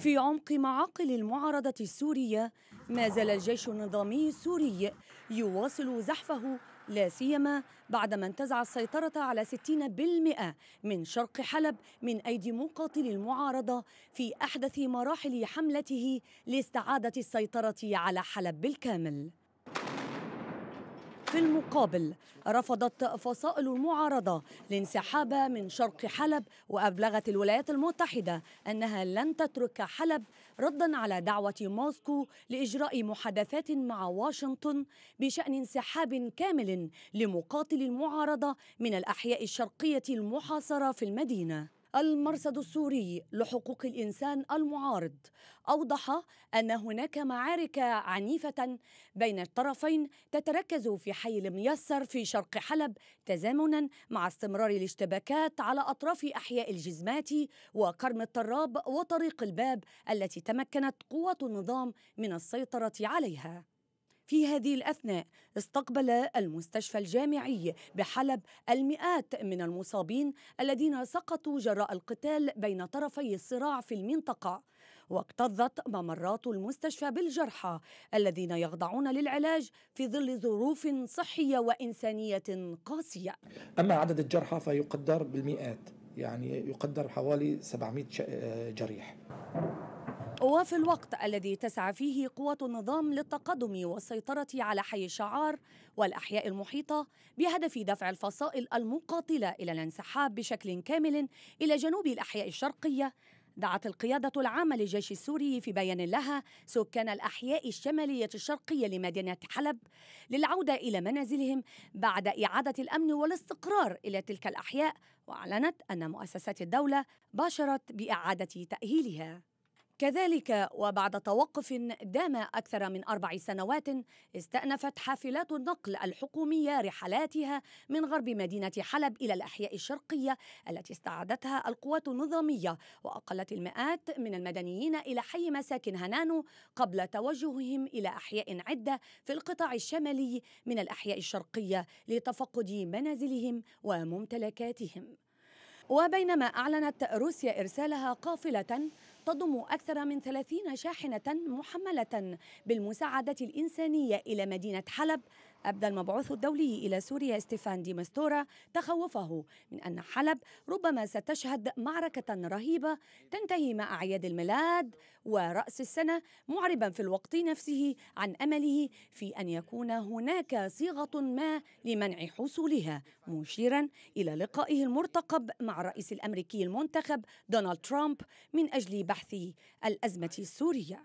في عمق معاقل المعارضة السورية. ما زال الجيش النظامي السوري يواصل زحفه لا سيما بعدما انتزع السيطرة على 60% من شرق حلب من أيدي مقاتلي المعارضة في أحدث مراحل حملته لاستعادة السيطرة على حلب بالكامل. في المقابل رفضت فصائل المعارضة الانسحاب من شرق حلب وأبلغت الولايات المتحدة أنها لن تترك حلب ردا على دعوة موسكو لإجراء محادثات مع واشنطن بشأن انسحاب كامل لمقاتلي المعارضة من الأحياء الشرقية المحاصرة في المدينة. المرصد السوري لحقوق الإنسان المعارض. أوضح أن هناك معارك عنيفة بين الطرفين تتركز في حي الميسر في شرق حلب تزامنا مع استمرار الاشتباكات على أطراف أحياء الجزمات وكرم الطراب وطريق الباب التي تمكنت قوات النظام من السيطرة عليها. في هذه الأثناء استقبل المستشفى الجامعي بحلب المئات من المصابين الذين سقطوا جراء القتال بين طرفي الصراع في المنطقة. واكتظت ممرات المستشفى بالجرحى الذين يخضعون للعلاج في ظل ظروف صحية وإنسانية قاسية. أما عدد الجرحى فيقدر بالمئات يعني يقدر حوالي 700 جريح. وفي الوقت الذي تسعى فيه قوات النظام للتقدم والسيطرة على حي الشعار والأحياء المحيطة بهدف دفع الفصائل المقاتلة إلى الانسحاب بشكل كامل إلى جنوب الأحياء الشرقية دعت القيادة العامة للجيش السوري في بيان لها سكان الأحياء الشمالية الشرقية لمدينة حلب للعودة إلى منازلهم بعد إعادة الأمن والاستقرار إلى تلك الأحياء وأعلنت أن مؤسسات الدولة باشرت بإعادة تأهيلها. كذلك وبعد توقف دام أكثر من أربع سنوات استأنفت حافلات النقل الحكومية رحلاتها من غرب مدينة حلب إلى الأحياء الشرقية التي استعادتها القوات النظامية وأقلت المئات من المدنيين إلى حي مساكن هنانو قبل توجههم إلى أحياء عدة في القطاع الشمالي من الأحياء الشرقية لتفقد منازلهم وممتلكاتهم. وبينما أعلنت روسيا إرسالها قافلة تضم أكثر من 30 شاحنة محملة بالمساعدة الإنسانية إلى مدينة حلب أبدى المبعوث الدولي إلى سوريا ستيفان دي مستورا تخوفه من أن حلب ربما ستشهد معركة رهيبة تنتهي مع أعياد الميلاد ورأس السنة معربا في الوقت نفسه عن أمله في أن يكون هناك صيغة ما لمنع حصولها مشيرا إلى لقائه المرتقب مع الرئيس الأمريكي المنتخب دونالد ترامب من أجل بحث الأزمة السورية.